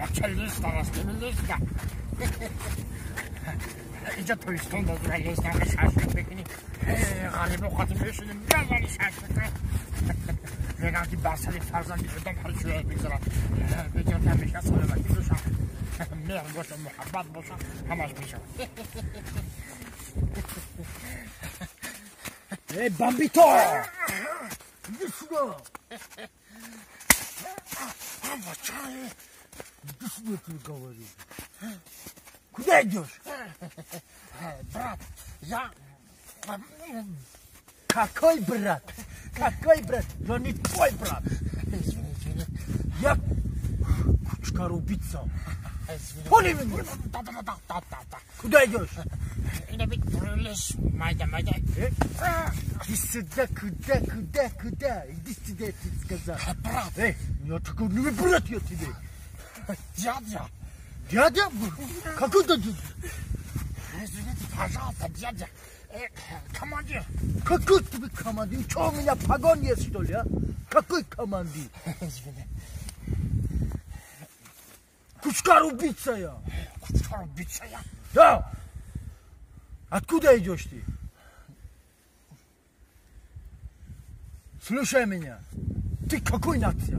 Macie lista, na tym lista. Idzie to już stąd, bo tutaj jest nawet szaszka pekni. Ale bo chodzi mi jeszcze, nie ma ani szaszka. Wiedziałem, że basa nie farza, nie wiem, ale czuję, jakby zara. Wiedziałem, że myślę, co lewa, nie dusza. Mier, bo to mucha, bad, bo to, a masz bycia. Ej, bambito! Wyszło! Mama, czaje! Сюда, я тебе говорю. Куда идешь? Брат, я... Какой брат? Какой брат? Я не твой брат. Извини, извини. Я кучкар убийца. Понял меня? Да, да, да, да, да, да. Куда идешь? Э? Иди сюда, куда, куда, куда? Иди сюда, я тебе сказал. Брат, Эй, я такой, ну брат я тебе. Дядя. Дядя? Какой дядя? Извините, пожалуйста, дядя. Э, командир. Какой тебе командир? Что у меня погон есть, что ли, а? Какой командир? Извини. Кучкар убийца я. Kuşkar bitse ya. Да. Откуда идешь ты? Слушай меня. Ты какой нация?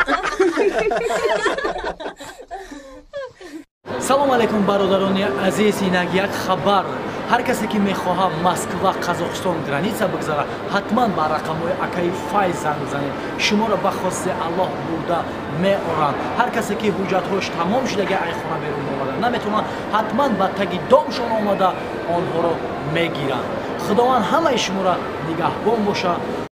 салом алейкум бародарони азиз инак як хабар. Ҳар касе ки мехоҳад москва қазоқистон граница бигзара ҳатман ба рақамҳои акаи файз занг занед шуморо ба хости аллоҳ бурда меоранд ҳар касе ки ҳуҷҷатҳош тамом шудаги айхона берун омада наметавонад ҳатман ба таги домшон омада онҳоро мегиранд худованд ҳамаи шуморо нигаҳбон бошад